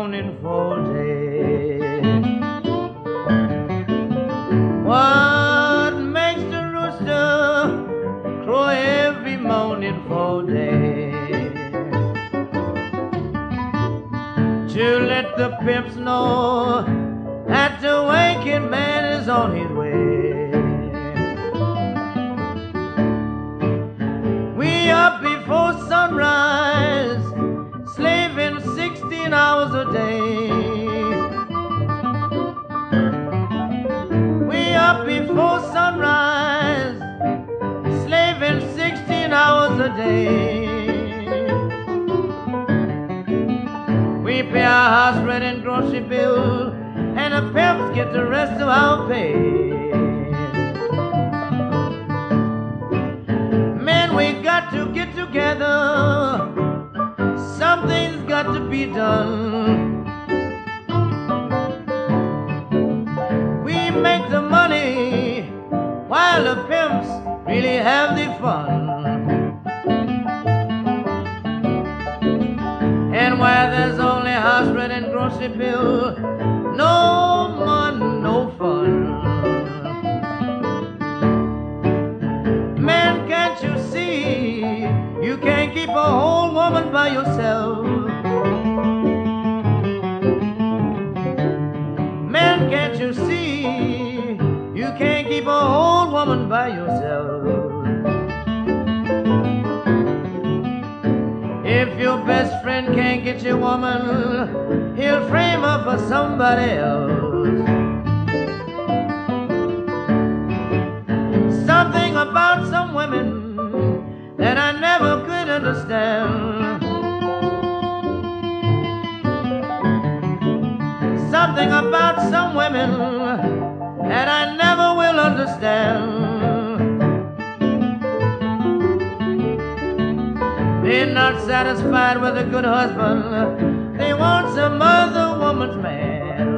morning for day. What makes the rooster crow every morning for day? To let the pimps know that the waking man is on his way. Up before sunrise, slaving 16 hours a day. We pay our house rent and grocery bill, and the pimps get the rest of our pay. Man, we got to get together. Something's got to be done. Make the money while the pimps really have the fun. And where there's only house rent and grocery bill, no money, no fun. Man, can't you see? You can't keep a whole woman by yourself. You see? You can't keep a old woman by yourself. If your best friend can't get your woman, he'll frame her for somebody else. Something about some women that I never could understand. Something about some women They're not satisfied with a good husband. They want some other woman's man.